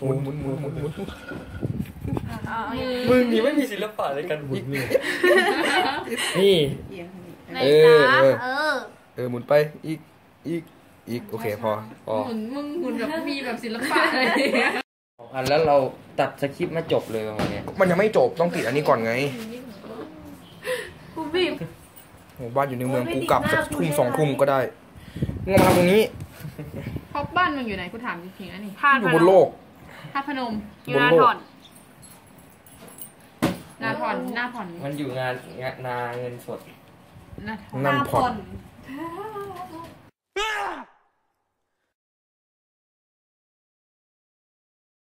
เอามึงนี่ไม่มีศิลปะในการหมุนนี่นี่เอียนี้ไหนเออเออเออหมุนไปอีกอีกอีกโอเคพอพอหมุนมึงหมุนแบบมีแบบศิลปะอะไรอย่างเงี้ยสองอันแล้วเราตัดสคริปต์มาจบเลยประมาณเนี้ยมันยังไม่จบต้องติดอันนี้ก่อนไงกูบีบโหบ้านอยู่ในเมืองกูกลับสักทุ่มสองทุ่มก็ได้งงมาตรงนี้เพราะบ้านมึงอยู่ไหนกูถามจริงๆนะนี่อยู่บนโลก ท่าพนมอยู่หน้าถอนหน้าผ่อนหน้าผ่อน มันอยู่งานงานนาเงินสดหน้าผ่อนนั่นผ่อนน